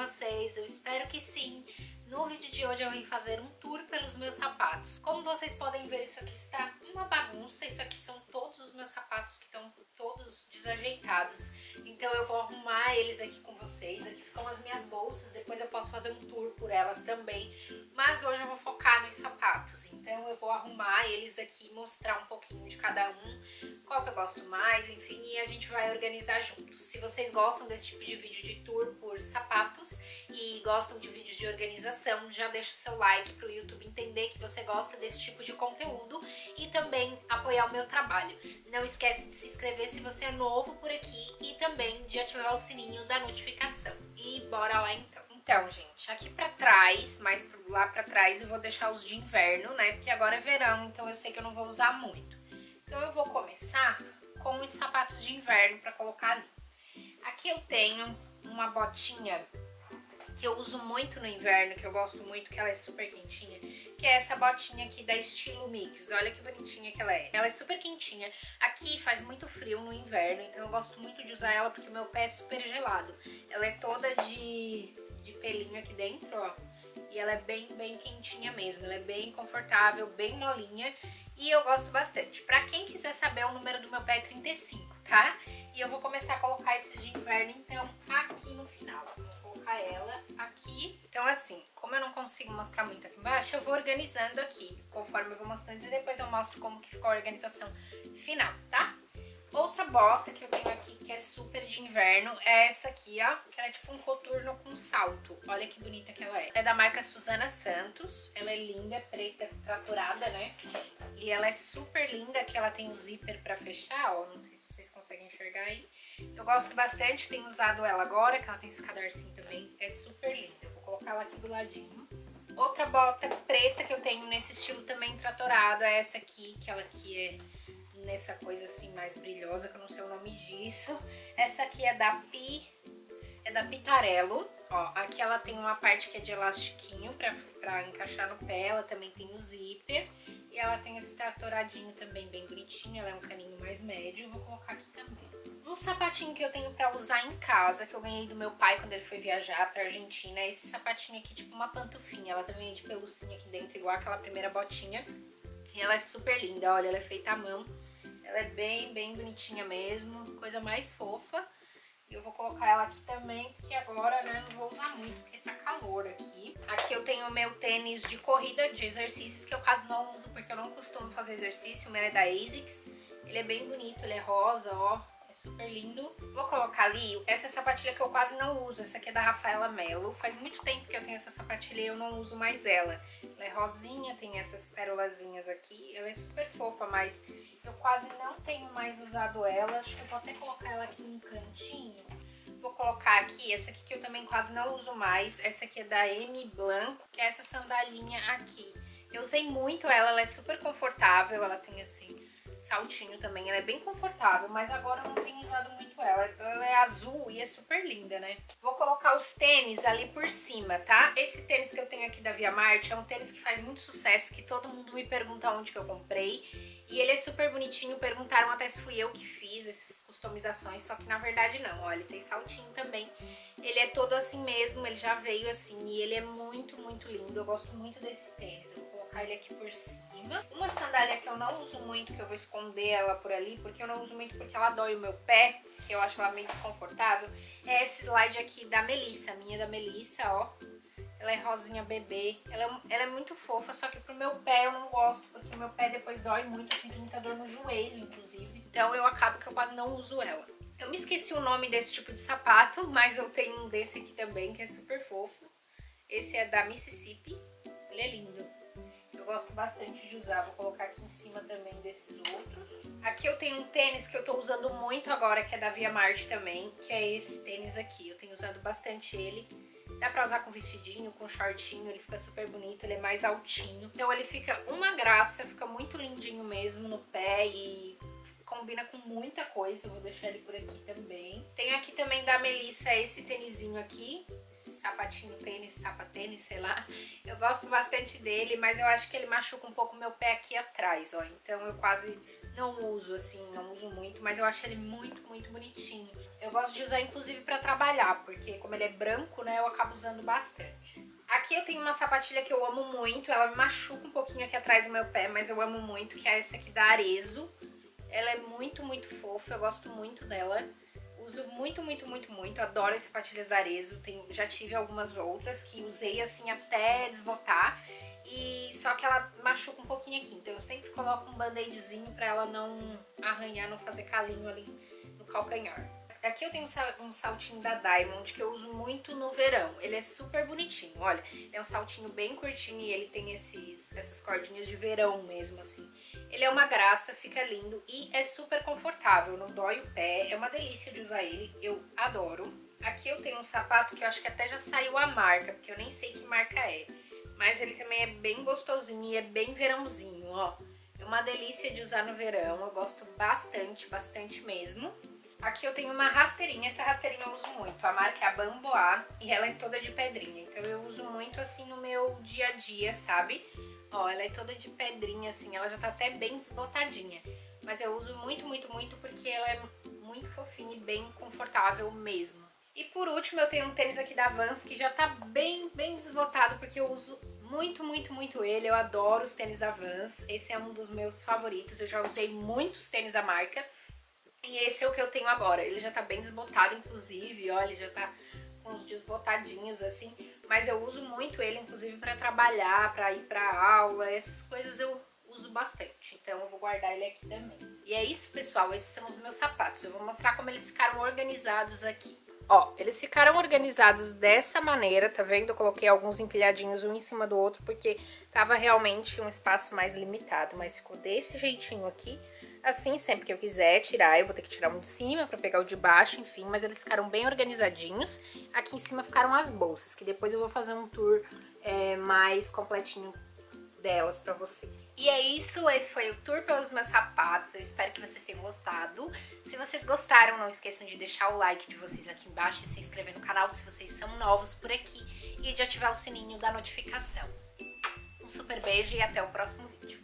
vocês? Eu espero que sim. No vídeo de hoje eu vim fazer um tour pelos meus sapatos. Como vocês podem ver, isso aqui está uma bagunça. Isso aqui são todos os meus sapatos que estão todos desajeitados. Então eu vou arrumar eles aqui com vocês. Aqui ficam as minhas bolsas, depois eu posso fazer um tour por elas também. Mas hoje eu vou focar nos sapatos. Então eu vou arrumar eles aqui, mostrar um pouquinho de cada um, qual que eu gosto mais, enfim, e a gente vai organizar juntos. Se vocês gostam desse tipo de vídeo de tour por sapatos e gostam de vídeos de organização, já deixa o seu like para o YouTube entender que você gosta desse tipo de conteúdo e também apoiar o meu trabalho. Não esquece de se inscrever se você é novo por aqui e também de ativar o sininho da notificação. E bora lá então. Então, gente, aqui pra trás, mais lá pra trás, eu vou deixar os de inverno, né? Porque agora é verão, então eu sei que eu não vou usar muito. Então eu vou começar com os sapatos de inverno pra colocar ali. Aqui eu tenho uma botinha que eu uso muito no inverno, que eu gosto muito, que ela é super quentinha, que é essa botinha aqui da Estilo Mix. Olha que bonitinha que ela é. Ela é super quentinha. Aqui faz muito frio no inverno, então eu gosto muito de usar ela porque o meu pé é super gelado. Ela é toda de, de pelinho aqui dentro, ó. E ela é bem, bem quentinha mesmo. Ela é bem confortável, bem molinha. E eu gosto bastante. Pra quem quiser saber, o número do meu pé é 35, tá? E eu vou começar a colocar esses de inverno, então, aqui no final colocar ela aqui. Então assim, como eu não consigo mostrar muito aqui embaixo, eu vou organizando aqui, conforme eu vou mostrando, e depois eu mostro como que ficou a organização final, tá? Outra bota que eu tenho aqui, que é super de inverno, é essa aqui, ó. Que ela é tipo um coturno com salto. Olha que bonita que ela é. É da marca Suzana Santos. Ela é linda, é preta, traturada, né? E ela é super linda, que ela tem um zíper pra fechar, ó. Não sei se vocês conseguem enxergar aí. Eu gosto bastante, tenho usado ela agora, que ela tem esse cadarcinho também, é super linda. Eu vou colocar ela aqui do ladinho. Outra bota preta que eu tenho nesse estilo também tratorado é essa aqui, que ela aqui é nessa coisa assim mais brilhosa, que eu não sei o nome disso. Essa aqui é da Pi, é da Pitarello. Ó, aqui ela tem uma parte que é de elastiquinho pra, pra encaixar no pé, ela também tem o zíper. E ela tem esse tratoradinho também bem bonitinho, ela é um caninho mais médio, vou colocar aqui também. Um sapatinho que eu tenho pra usar em casa, que eu ganhei do meu pai quando ele foi viajar pra Argentina, é esse sapatinho aqui, tipo uma pantufinha. Ela também é de pelucinha aqui dentro, igual aquela primeira botinha. E ela é super linda, olha, ela é feita à mão. Ela é bem, bem bonitinha mesmo, coisa mais fofa. E eu vou colocar ela aqui também, porque agora, né, não vou usar muito, porque tá calor aqui. Aqui eu tenho o meu tênis de corrida, de exercícios, que eu quase não uso, porque eu não costumo fazer exercício. O meu é da ASICS. Ele é bem bonito, ele é rosa, ó super lindo. Vou colocar ali essa sapatilha que eu quase não uso, essa aqui é da Rafaela Mello. Faz muito tempo que eu tenho essa sapatilha e eu não uso mais ela. Ela é rosinha, tem essas pérolazinhas aqui, ela é super fofa, mas eu quase não tenho mais usado ela. Acho que eu vou até colocar ela aqui no cantinho. Vou colocar aqui, essa aqui que eu também quase não uso mais, essa aqui é da M Blanco, que é essa sandalinha aqui. Eu usei muito ela, ela é super confortável, ela tem assim saltinho também. Ela é bem confortável, mas agora eu não tenho usado muito ela. Ela é azul e é super linda, né? Vou colocar os tênis ali por cima, tá? Esse tênis que eu tenho aqui da Via Marte é um tênis que faz muito sucesso, que todo mundo me pergunta onde que eu comprei. E ele é super bonitinho, perguntaram até se fui eu que fiz essas customizações, só que na verdade não, ó, ele tem saltinho também. Ele é todo assim mesmo, ele já veio assim, e ele é muito, muito lindo. Eu gosto muito desse tênis colocar ele aqui por cima. Uma sandália que eu não uso muito, que eu vou esconder ela por ali, porque eu não uso muito porque ela dói o meu pé, que eu acho ela meio desconfortável, é esse slide aqui da Melissa, minha da Melissa, ó. Ela é rosinha bebê, ela é, ela é muito fofa, só que pro meu pé eu não gosto, porque meu pé depois dói muito, eu sinto muita dor no joelho, inclusive. Então eu acabo que eu quase não uso ela. Eu me esqueci o nome desse tipo de sapato, mas eu tenho um desse aqui também, que é super fofo. Esse é da Mississippi, ele é lindo gosto bastante de usar. Vou colocar aqui em cima também desses outros. Aqui eu tenho um tênis que eu tô usando muito agora, que é da Via Marte também, que é esse tênis aqui. Eu tenho usado bastante ele. Dá pra usar com vestidinho, com shortinho, ele fica super bonito, ele é mais altinho. Então ele fica uma graça, fica muito lindinho mesmo no pé e combina com muita coisa. Eu vou deixar ele por aqui também. Tem aqui também da Melissa esse tênisinho aqui, sapatinho tênis, sapatênis, sei lá. Eu gosto bastante dele, mas eu acho que ele machuca um pouco meu pé aqui atrás, ó. Então eu quase não uso, assim, não uso muito, mas eu acho ele muito, muito bonitinho. Eu gosto de usar, inclusive, pra trabalhar, porque como ele é branco, né, eu acabo usando bastante. Aqui eu tenho uma sapatilha que eu amo muito, ela me machuca um pouquinho aqui atrás do meu pé, mas eu amo muito, que é essa aqui da Arezo. Ela é muito, muito fofa, eu gosto muito dela. Uso muito, muito, muito, muito. Adoro as sapatilhas da Arezo. Tem, já tive algumas outras que usei assim até desbotar. E só que ela machuca um pouquinho aqui. Então eu sempre coloco um band-aidzinho pra ela não arranhar, não fazer calinho ali no calcanhar. Aqui eu tenho um saltinho da Diamond que eu uso muito no verão. Ele é super bonitinho, olha. É um saltinho bem curtinho e ele tem esses, essas cordinhas de verão mesmo, assim. Ele é uma graça, fica lindo e é super confortável, não dói o pé. É uma delícia de usar ele, eu adoro. Aqui eu tenho um sapato que eu acho que até já saiu a marca, porque eu nem sei que marca é. Mas ele também é bem gostosinho e é bem verãozinho, ó. É uma delícia de usar no verão, eu gosto bastante, bastante mesmo. Aqui eu tenho uma rasteirinha, essa rasteirinha eu uso muito, a marca é a Bamboa e ela é toda de pedrinha, então eu uso muito assim no meu dia a dia, sabe? Ó, ela é toda de pedrinha assim, ela já tá até bem desbotadinha, mas eu uso muito, muito, muito porque ela é muito fofinha e bem confortável mesmo. E por último eu tenho um tênis aqui da Vans que já tá bem, bem desbotado porque eu uso muito, muito, muito ele, eu adoro os tênis da Vans, esse é um dos meus favoritos, eu já usei muitos tênis da marca, e esse é o que eu tenho agora. Ele já tá bem desbotado, inclusive, ele já tá com uns desbotadinhos, assim. Mas eu uso muito ele, inclusive, pra trabalhar, pra ir pra aula, essas coisas eu uso bastante. Então eu vou guardar ele aqui também. E é isso, pessoal, esses são os meus sapatos. Eu vou mostrar como eles ficaram organizados aqui. Ó, eles ficaram organizados dessa maneira, tá vendo? Eu coloquei alguns empilhadinhos um em cima do outro, porque tava realmente um espaço mais limitado. Mas ficou desse jeitinho aqui. Assim, sempre que eu quiser tirar, eu vou ter que tirar um de cima para pegar o de baixo, enfim, mas eles ficaram bem organizadinhos. Aqui em cima ficaram as bolsas, que depois eu vou fazer um tour é, mais completinho delas pra vocês. E é isso, esse foi o tour pelos meus sapatos, eu espero que vocês tenham gostado. Se vocês gostaram, não esqueçam de deixar o like de vocês aqui embaixo e se inscrever no canal se vocês são novos por aqui e de ativar o sininho da notificação. Um super beijo e até o próximo vídeo.